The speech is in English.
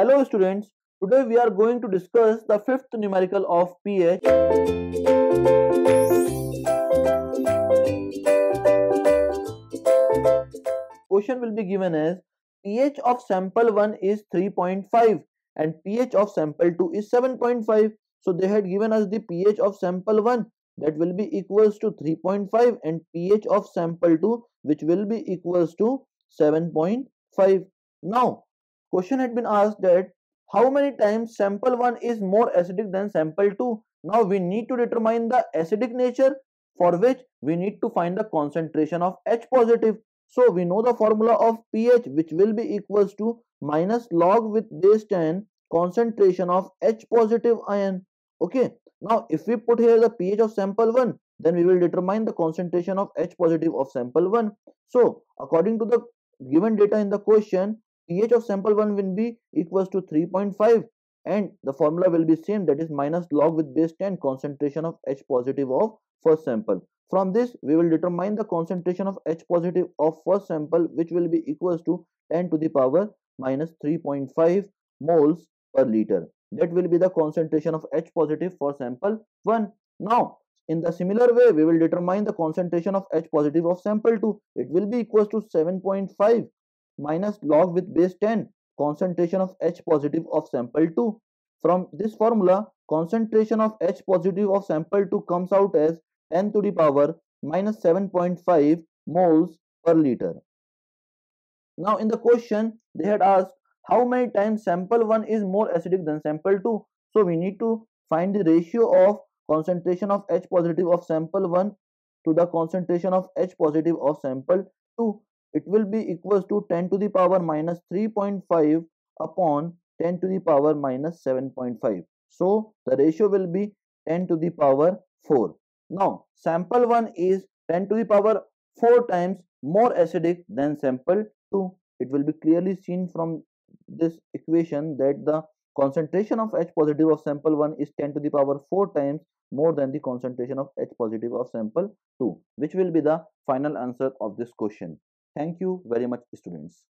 Hello students, today we are going to discuss the fifth numerical of pH. Question will be given as pH of sample 1 is 3.5 and pH of sample 2 is 7.5. So they had given us the pH of sample 1 that will be equals to 3.5 and pH of sample 2 which will be equals to 7.5. Now question had been asked that how many times sample 1 is more acidic than sample 2 now we need to determine the acidic nature for which we need to find the concentration of H positive. So we know the formula of pH which will be equals to minus log with base 10 concentration of H positive ion. Okay. Now if we put here the pH of sample 1 then we will determine the concentration of H positive of sample 1 so according to the given data in the question pH of sample 1 will be equals to 3.5 and the formula will be same that is minus log with base 10 concentration of H positive of first sample. From this we will determine the concentration of H positive of first sample which will be equals to 10 to the power minus 3.5 moles per liter. That will be the concentration of H positive for sample 1. Now in the similar way we will determine the concentration of H positive of sample 2. It will be equals to 7.5 minus log with base 10 concentration of H positive of sample 2. From this formula, concentration of H positive of sample 2 comes out as 10 to the power minus 7.5 moles per liter. Now in the question, they had asked how many times sample 1 is more acidic than sample 2. So we need to find the ratio of concentration of H positive of sample 1 to the concentration of H positive of sample 2 it will be equals to 10 to the power minus 3.5 upon 10 to the power minus 7.5 so the ratio will be 10 to the power 4 now sample 1 is 10 to the power 4 times more acidic than sample 2 it will be clearly seen from this equation that the concentration of H positive of sample 1 is 10 to the power 4 times more than the concentration of H positive of sample 2 which will be the final answer of this question Thank you very much students.